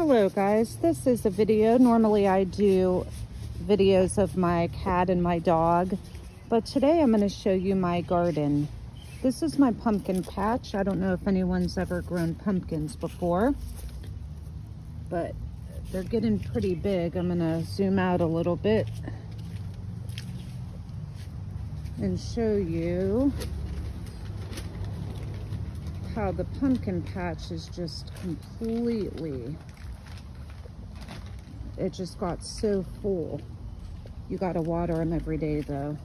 Hello guys, this is a video. Normally I do videos of my cat and my dog, but today I'm going to show you my garden. This is my pumpkin patch. I don't know if anyone's ever grown pumpkins before, but they're getting pretty big. I'm going to zoom out a little bit and show you how the pumpkin patch is just completely, it just got so full. You gotta water them every day though,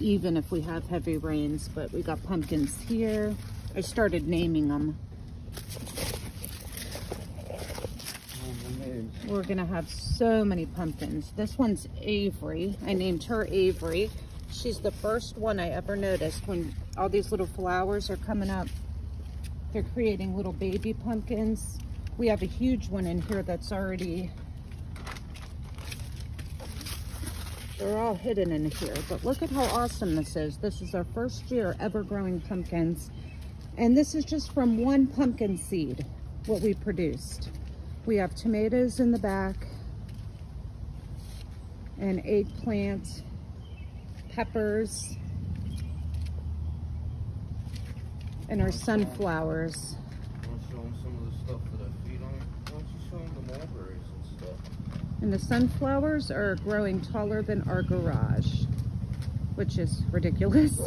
even if we have heavy rains, but we got pumpkins here. I started naming them. We're gonna have so many pumpkins. This one's Avery. I named her Avery She's the first one I ever noticed when all these little flowers are coming up. They're creating little baby pumpkins. We have a huge one in here that's already, they're all hidden in here. But look at how awesome this is. This is our first year ever growing pumpkins. And this is just from one pumpkin seed, what we produced. We have tomatoes in the back and eggplant peppers, and our sunflowers. And the sunflowers are growing taller than our garage, which is ridiculous.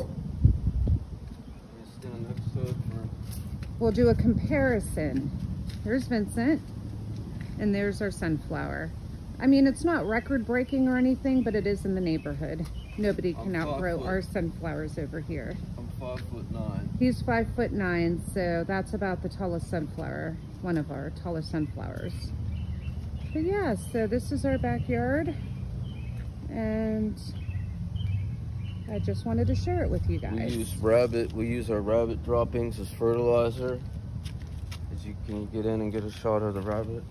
We'll do a comparison. There's Vincent, and there's our sunflower. I mean, it's not record breaking or anything, but it is in the neighborhood. Nobody can I'm outgrow our sunflowers over here. I'm five foot nine. He's five foot nine, so that's about the tallest sunflower, one of our tallest sunflowers. But yeah, so this is our backyard, and I just wanted to share it with you guys. We use rabbit, we use our rabbit droppings as fertilizer. As you can you get in and get a shot of the rabbit?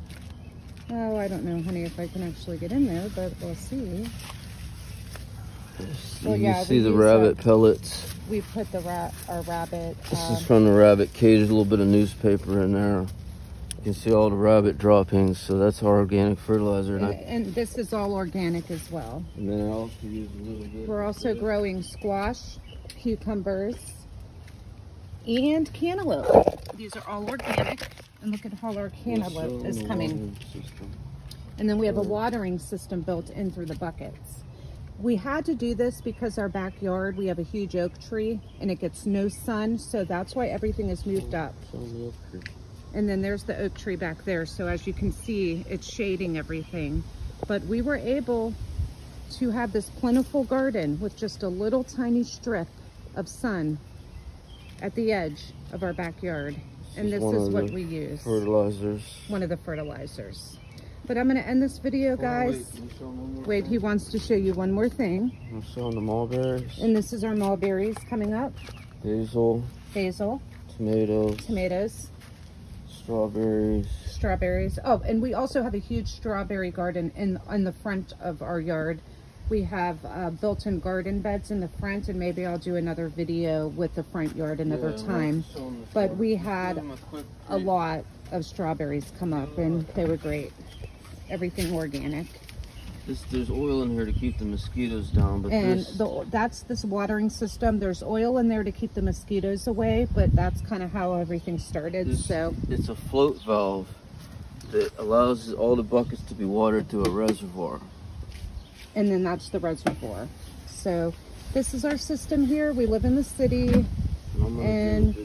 Oh, I don't know, honey, if I can actually get in there, but we'll see. Well, you yeah, see the rabbit pellets. We put the rat, our rabbit. This um, is from the rabbit cage. A little bit of newspaper in there. You can see all the rabbit droppings. So that's our organic fertilizer. And, and, and this is all organic as well. And then I also use a little bit. We're also growing squash, cucumbers, and cantaloupe. These are all organic. And look at how our cantaloupe is coming. And then we have a watering system built in through the buckets. We had to do this because our backyard, we have a huge oak tree and it gets no sun. So that's why everything is moved up. And then there's the oak tree back there. So as you can see, it's shading everything. But we were able to have this plentiful garden with just a little tiny strip of sun at the edge of our backyard. This and this is, is what we use. Fertilizers. One of the fertilizers. But I'm going to end this video, guys. wait, wait he wants to show you one more thing. I'm showing the mulberries. And this is our mulberries coming up. Basil. Basil. Tomatoes. Tomatoes. Strawberries. Strawberries. Oh, and we also have a huge strawberry garden in, in the front of our yard. We have uh, built-in garden beds in the front, and maybe I'll do another video with the front yard another yeah, time. But we had a, a lot of strawberries come up, and they were great everything organic. This, there's oil in here to keep the mosquitoes down, but and this... the, that's this watering system. There's oil in there to keep the mosquitoes away, but that's kind of how everything started. This, so it's a float valve that allows all the buckets to be watered to a reservoir. And then that's the reservoir. So this is our system here. We live in the city, and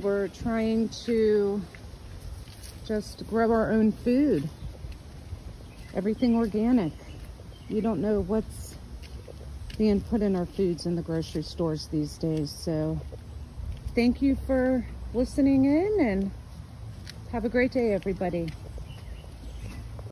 we're trying to just grow our own food everything organic. You don't know what's being put in our foods in the grocery stores these days. So thank you for listening in and have a great day, everybody.